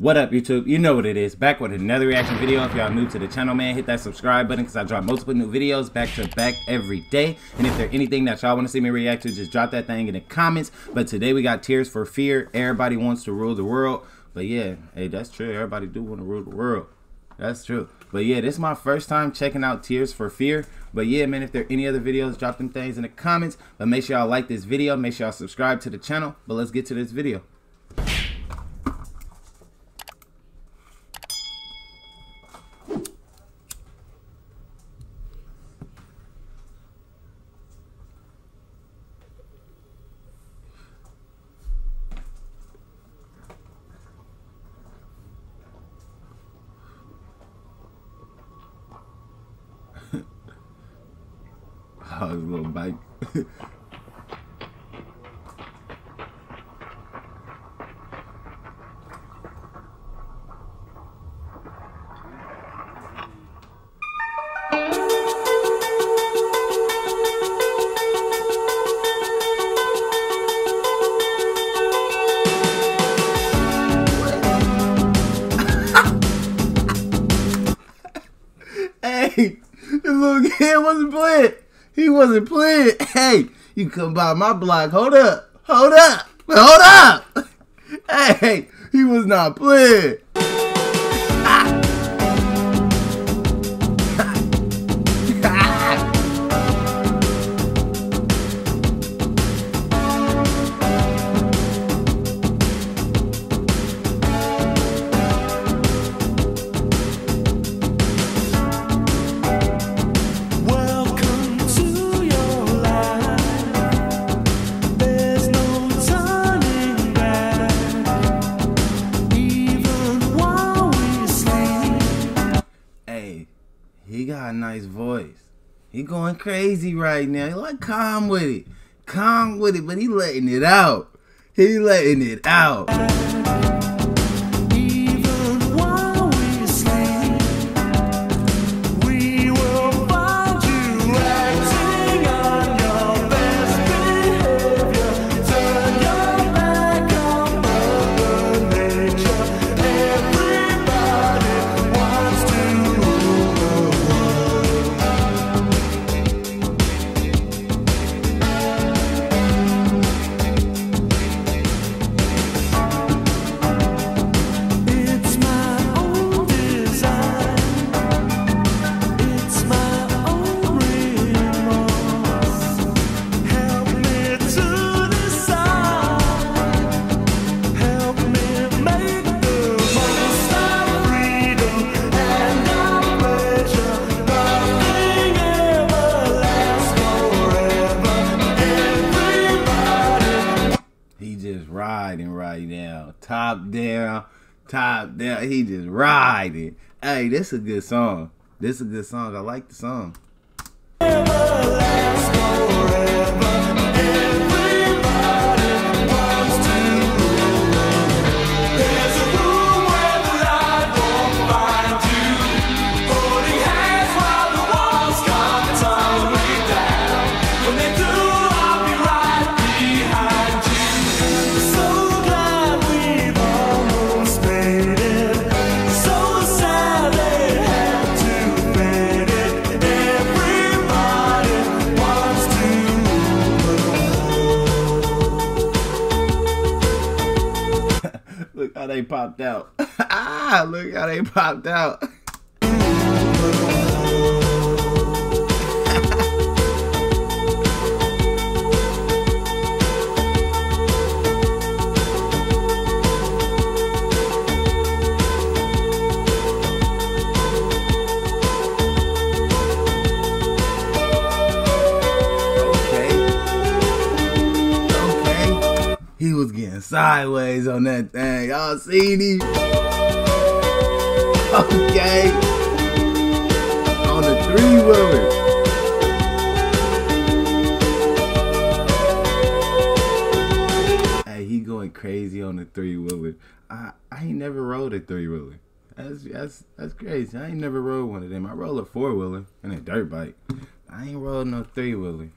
What up YouTube? You know what it is. Back with another reaction video. If y'all new to the channel, man, hit that subscribe button because I drop multiple new videos back to back every day. And if there's anything that y'all want to see me react to, just drop that thing in the comments. But today we got Tears for Fear. Everybody wants to rule the world. But yeah, hey, that's true. Everybody do want to rule the world. That's true. But yeah, this is my first time checking out Tears for Fear. But yeah, man, if there are any other videos, drop them things in the comments. But make sure y'all like this video. Make sure y'all subscribe to the channel. But let's get to this video. His little bike. He wasn't playing. Hey, you come by my block. Hold up. Hold up. Hold up. Hey, he was not playing. He going crazy right now. He like calm with it. Calm with it, but he letting it out. He letting it out. Top down, top down. He just riding. Hey, this is a good song. This is a good song. I like the song. Popped out. ah, look how they popped out. Sideways on that thing. Y'all seen him? Okay. On the three wheeler. Hey, he going crazy on the three wheeler. I I ain't never rode a three wheeler. That's that's that's crazy. I ain't never rode one of them. I rode a four wheeler and a dirt bike. I ain't rode no three wheeler.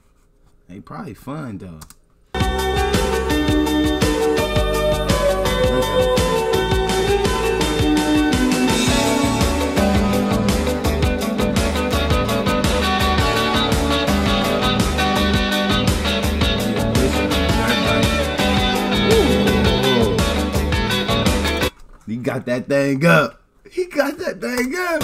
They probably fun though. Got that thing up. He got that thing up.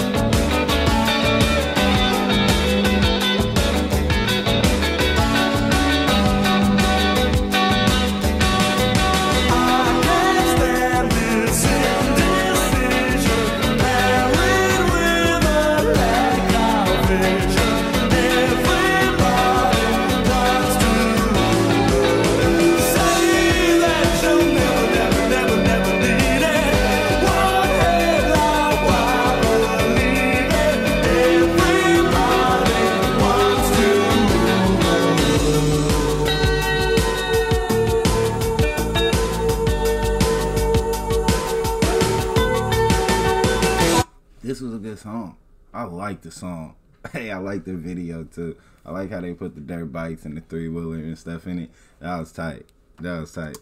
Song. I like the song. Hey, I like the video too. I like how they put the dirt bikes and the three wheeler and stuff in it. That was tight. That was tight.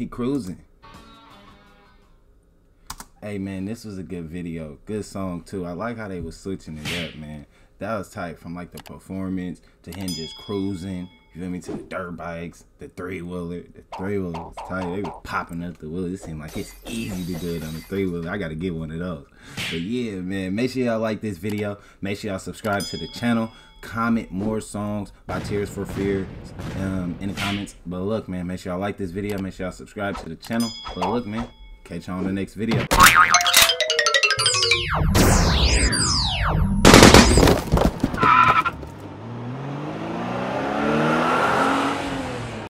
He cruising. Hey man, this was a good video. Good song too. I like how they was switching it up, man. That was tight from like the performance to him just cruising. You feel me? To the dirt bikes, the three wheeler. The three wheeler was tight. They were popping up the wheel. It seemed like it's easy to do it on the three wheeler. I gotta get one of those. But yeah, man, make sure y'all like this video. Make sure y'all subscribe to the channel. Comment more songs by Tears for Fear um, in the comments. But look, man, make sure y'all like this video. Make sure y'all subscribe to the channel. But look, man, catch y'all on the next video.